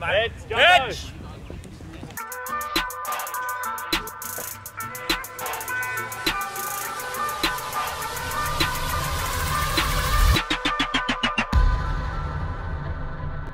Let's go. G'day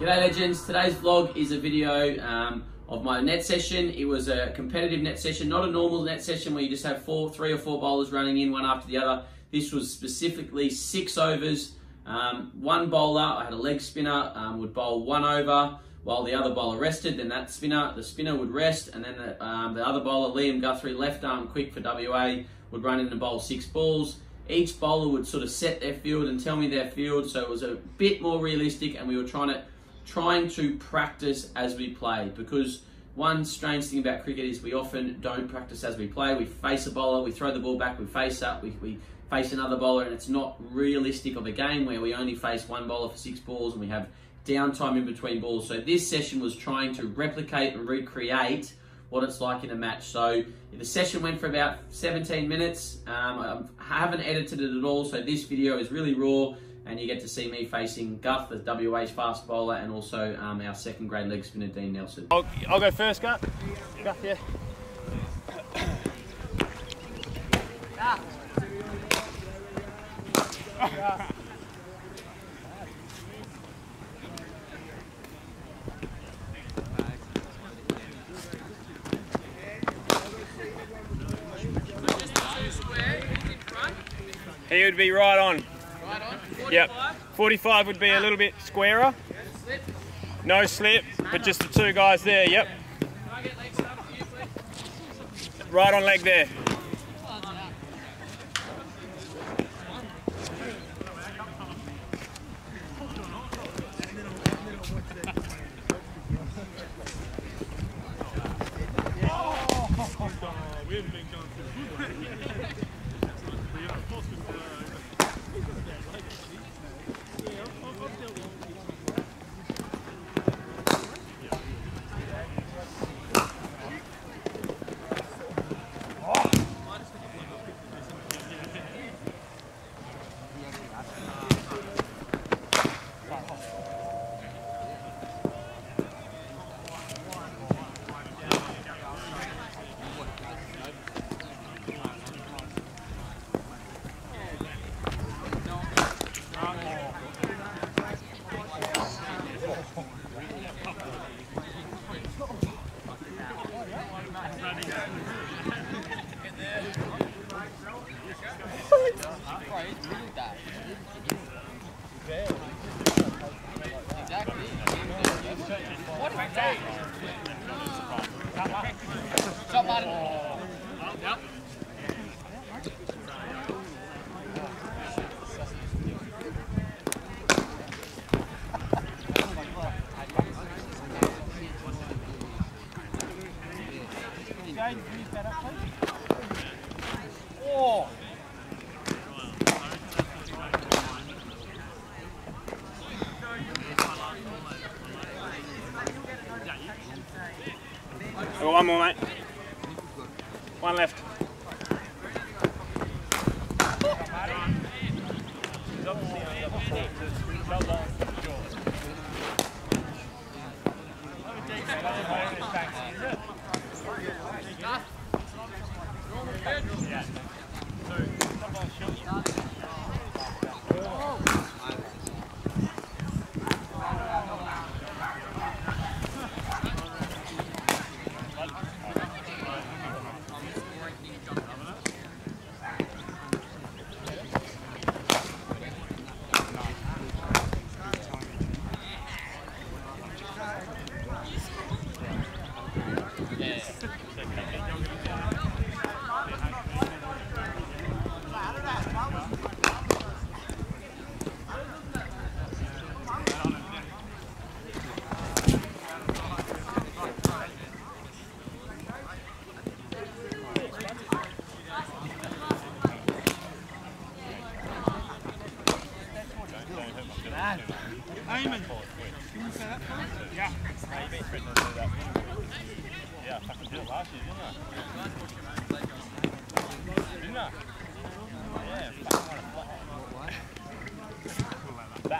legends, today's vlog is a video um, of my net session. It was a competitive net session, not a normal net session where you just have four, three or four bowlers running in one after the other. This was specifically six overs, um, one bowler, I had a leg spinner, um, would bowl one over while the other bowler rested, then that spinner, the spinner would rest, and then the, um, the other bowler, Liam Guthrie, left arm quick for WA, would run in and bowl six balls. Each bowler would sort of set their field and tell me their field, so it was a bit more realistic, and we were trying to trying to practice as we play because one strange thing about cricket is we often don't practice as we play. We face a bowler, we throw the ball back, we face up, we, we face another bowler, and it's not realistic of a game where we only face one bowler for six balls and we have downtime in between balls. So this session was trying to replicate and recreate what it's like in a match. So the session went for about 17 minutes. Um, I haven't edited it at all, so this video is really raw and you get to see me facing Guth, the WA's fast bowler, and also um, our second grade leg spinner, Dean Nelson. I'll, I'll go first, Guth. Guth, yeah. He would be right on. Right on. 45. Yep. 45 would be a ah. little bit squarer. Slip. No slip, but just the two guys there. Yep. Can I get leg start for you, please? Right on leg Yeah. Oh, one more, mate. One left. Your threes don't come around too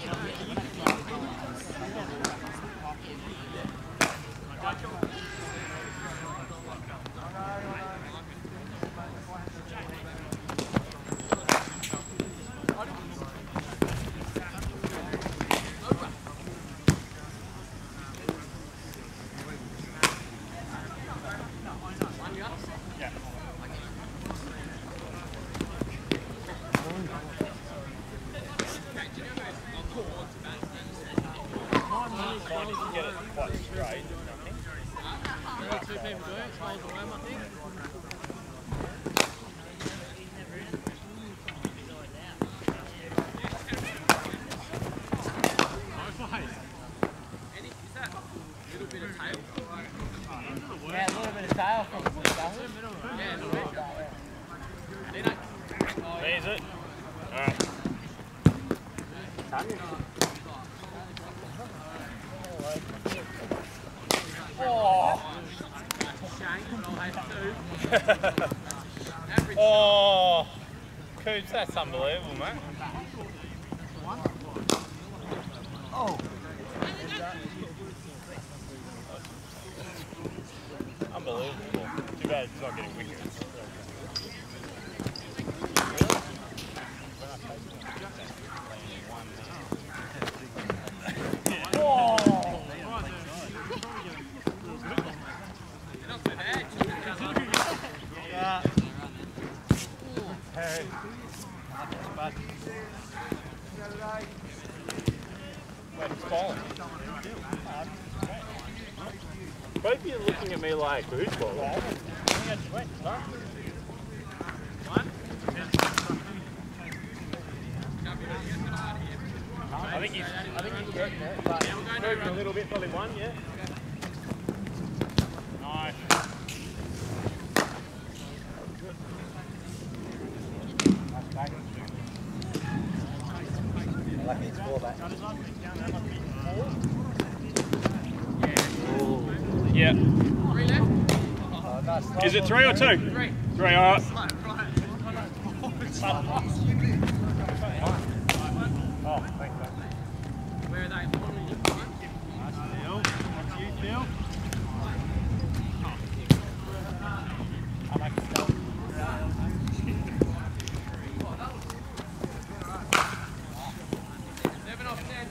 talking about. Do it. Smiles away, I think. Yeah, a little bit of tail from the There's it. Alright. Oh, Coops, that's unbelievable, mate. Unbelievable. Too bad it's not getting wickets. It's falling. You are looking at me like, who's falling? I think he's, I think he's getting it, but moving a little bit, probably one, yeah. Nice. Lucky it's four back. Yeah. Oh, nice. Is it three or two? Three. Three, alright. Oh, thanks, mate. Where are they? Phil, that's you, Phil. Seven off ten.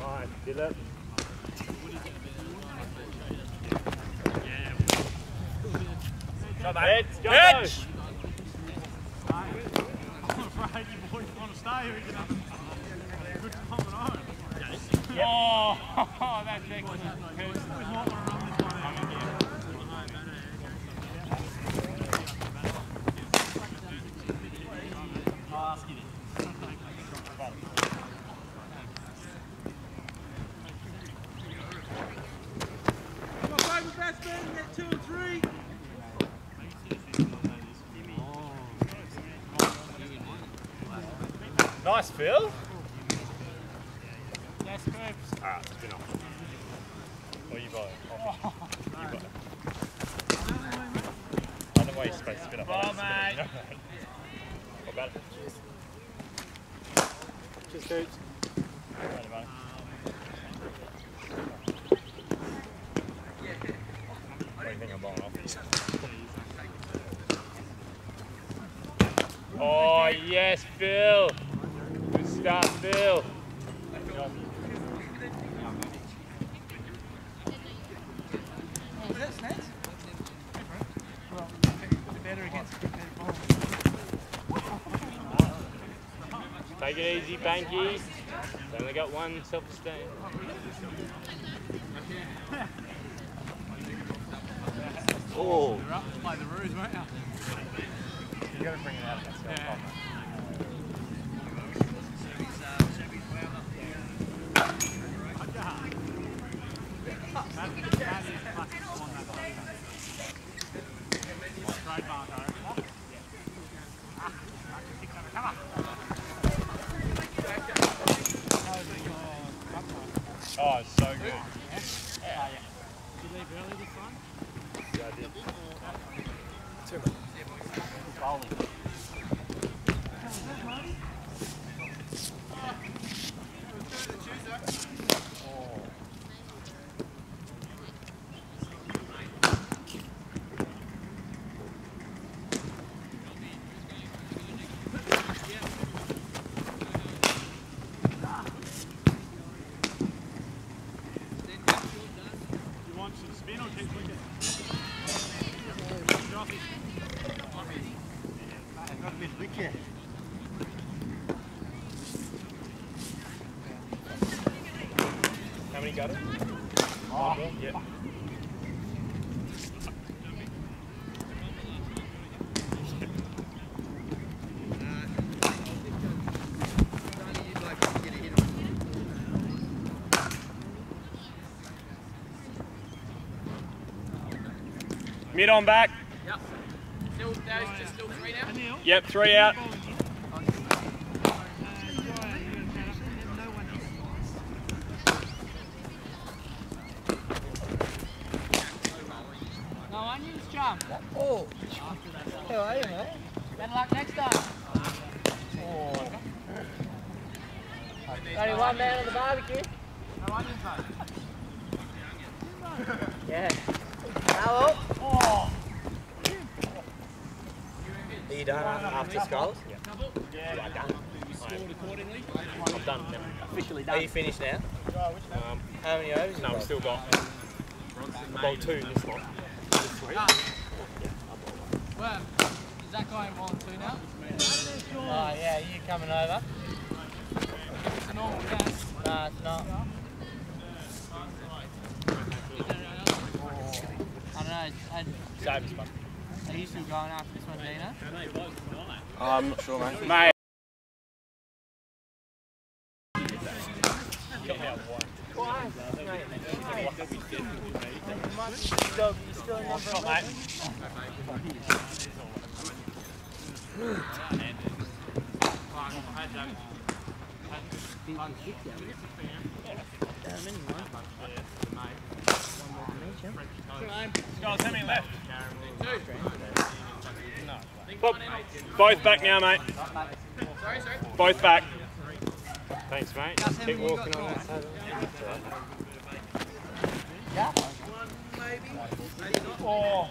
Nice, did it. Edge, go! Edge! I'm afraid you boys want to stay or you can have a good time at home. Oh, that's excellent. We might want to run this one out again. I'll ask you this. My favourite batsman, get two and three. Nice, Phil. Yes, Coops. Ah, spin off. Or you buy it. Oh, you buy it. I don't know why you're supposed to spin off. Well, mate. What about it? Cheers, Coops. Righty, mate. What do you Good start, Phil. Take it easy, Banky. It's only got one self-esteem. Oh. You're up to play the ruse, weren't you? You gotta bring it out against Yeah. Oh, it's so good. Did you leave early this time? You want some spin or keep wicket? Drop it. How many got it? One more? Yep. Mid on back. Yep. Still, there's just still three now. Yep, three out. No onions, chum. Oh, how are you, mate? Better luck next time. Only one man on the barbecue. No onions, mate. Yeah. Hello. Oh. Are you done after Scolls? Yeah, done. I'm done now. Officially done. Are you finished now? Um, How many overs? no, you we've still got well two in this one. Well, is that guy involved too now? Oh, yeah, you coming over? It's a normal gas. No, it's not. I don't know. Are, Same as fun. are you still going after this one, Dino? I'm um, not sure, mate. Mate. Guys, how many left? Bob, both back now, mate. Sorry, sorry. Both back. Thanks, mate. Keep walking on that side. Oh.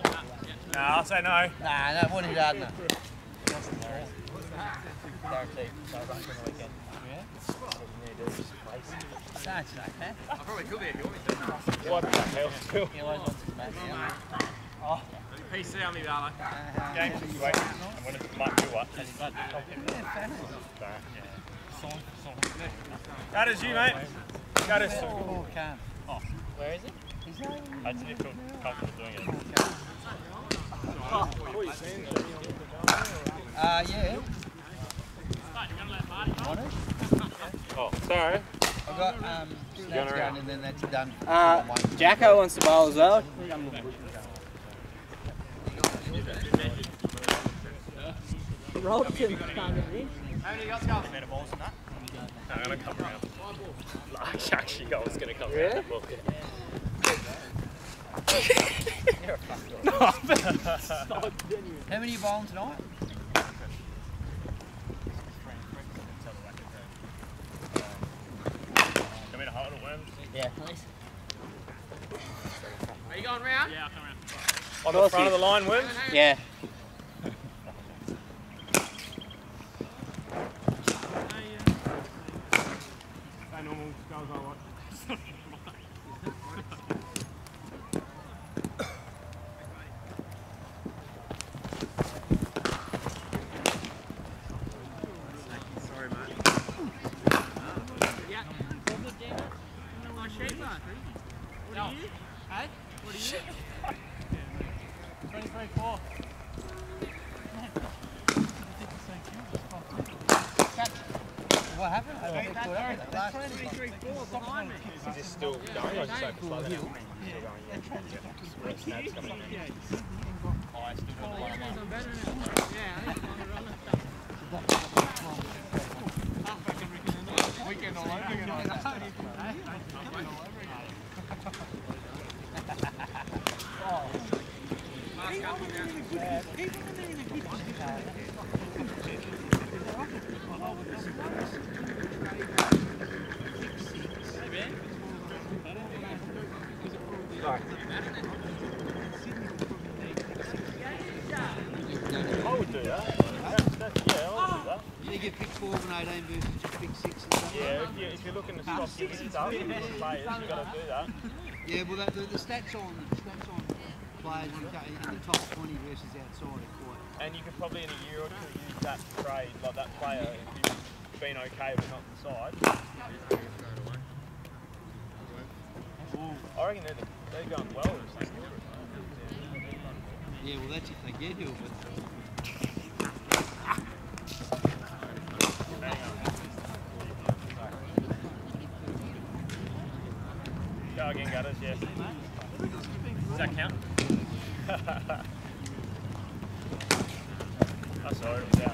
No, I'll say no. Nah, no, one in Gardner. Guaranteed. So I run for the weekend. No, it's not, man. What the hell, Phil? He always wants his mate now. PC on me, Barlow. Game situation. I'm going to might do what? That is you, mate. That is. Oh, can't. Where is it? I didn't feel comfortable doing it. Uh, yeah. Want it? Oh, sorry. I've got um, snaps around. going and then that's done. Uh, Jacko wants to bowl as well. Rolton can't get in. I'm going to come around. Actually, I was going to come Really? around. Well, How many are you bowling tonight? Yeah, please. Are you going round? Yeah, I'll come round. On the front of the line, Wim? Yeah. Uh, normal goes I like. Don't think what happened. Last Three, three, four behind me. Is this still going I. I'm better now. Yeah. I would do that. That's, that's, yeah, I would do that. You get pick four and 18 versus just pick six and stuff. Yeah, if, you, if you're looking to stop giving stuff, players, you've got to do that. Yeah, well, that, the, the stats on the stats on players in, the- in the top 20 versus outside are quite. And you could probably in a year or two use that trade, like that player, if you've been okay but not inside. I reckon they're, the, they're going well with St Kilda. Yeah, well, that's if they get here, but Again, Gutters. Does that count? I saw it, it was out.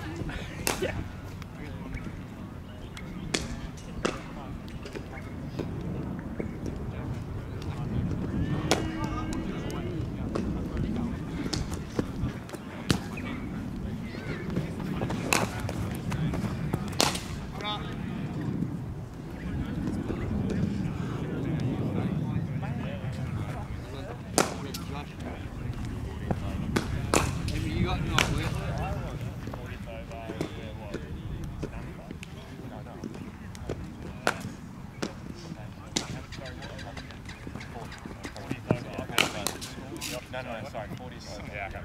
Maybe you got no. No, no, no, sorry, 40 Yeah, you're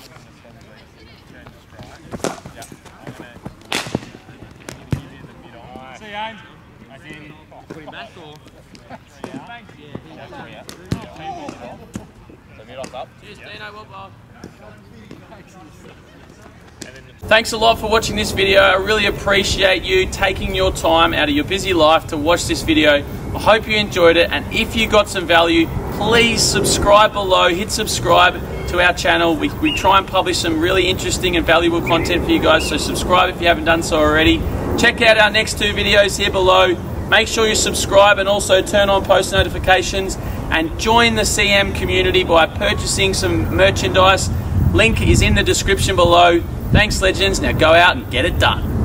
gonna probably turn to strike. Yeah, I'm gonna give you the mid on. See you, Ames. As in, Put him back or? so mid off up. Cheers, Dino. Well, well. And then the Thanks a lot for watching this video. I really appreciate you taking your time out of your busy life to watch this video. I hope you enjoyed it and if you got some value, please subscribe below, hit subscribe to our channel. We, we try and publish some really interesting and valuable content for you guys, so subscribe if you haven't done so already. Check out our next two videos here below. Make sure you subscribe and also turn on post notifications and join the CM community by purchasing some merchandise. Link is in the description below. Thanks, legends. Now go out and get it done.